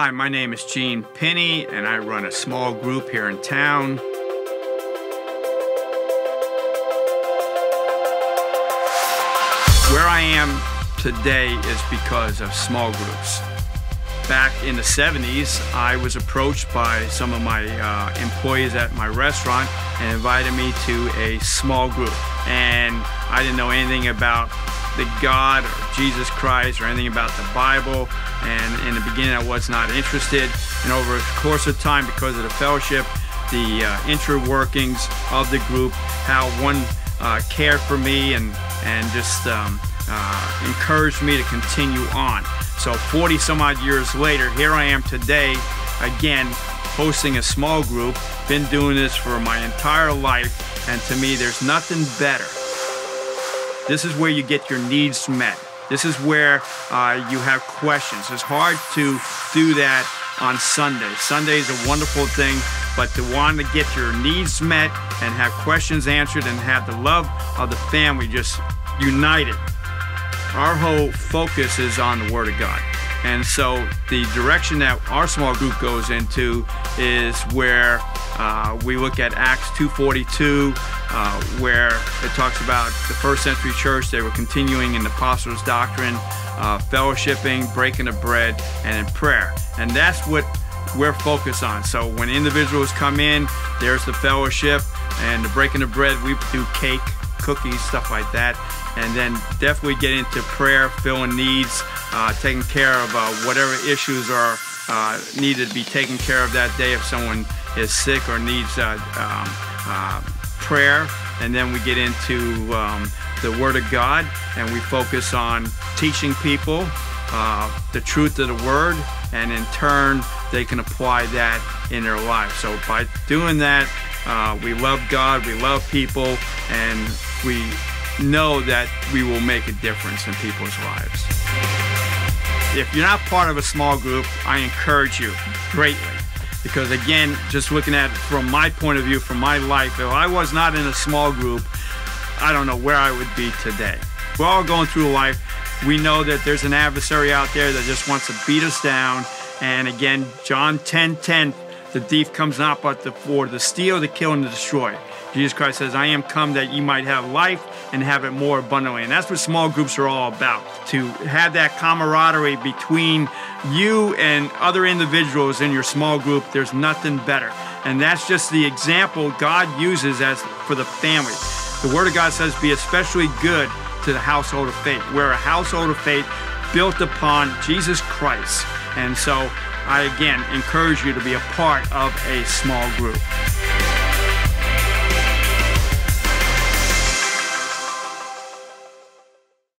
Hi, my name is Gene Penny, and I run a small group here in town. Where I am today is because of small groups. Back in the 70s, I was approached by some of my uh, employees at my restaurant and invited me to a small group. And I didn't know anything about the God or Jesus Christ or anything about the Bible. And in the beginning, I was not interested. And over the course of time, because of the fellowship, the uh, interworkings of the group, how one uh, cared for me and and just um, uh, encouraged me to continue on. So 40 some odd years later, here I am today, again hosting a small group. Been doing this for my entire life, and to me, there's nothing better this is where you get your needs met. This is where uh, you have questions. It's hard to do that on Sunday. Sunday is a wonderful thing, but to want to get your needs met and have questions answered and have the love of the family just united. Our whole focus is on the Word of God. And so the direction that our small group goes into is where uh, we look at Acts 2.42, uh, where it talks about the first century church. They were continuing in the apostles' doctrine, uh, fellowshipping, breaking of bread, and in prayer. And that's what we're focused on. So when individuals come in, there's the fellowship and the breaking of bread. We do cake, cookies, stuff like that. And then definitely get into prayer, filling needs, uh, taking care of uh, whatever issues are uh, needed to be taken care of that day if someone is sick or needs uh, um, uh, prayer. And then we get into um, the Word of God and we focus on teaching people uh, the truth of the Word, and in turn, they can apply that in their life. So by doing that, uh, we love God, we love people, and we know that we will make a difference in people's lives. If you're not part of a small group, I encourage you greatly because again, just looking at it from my point of view, from my life, if I was not in a small group, I don't know where I would be today. We're all going through life. We know that there's an adversary out there that just wants to beat us down. And again, John 10 10, the thief comes not but the, for the steal, the kill, and the destroy. Jesus Christ says, I am come that you might have life and have it more abundantly. And that's what small groups are all about to have that camaraderie between you and other individuals in your small group. There's nothing better. And that's just the example God uses as for the family. The Word of God says, be especially good to the household of faith. We're a household of faith built upon Jesus Christ. And so I again encourage you to be a part of a small group.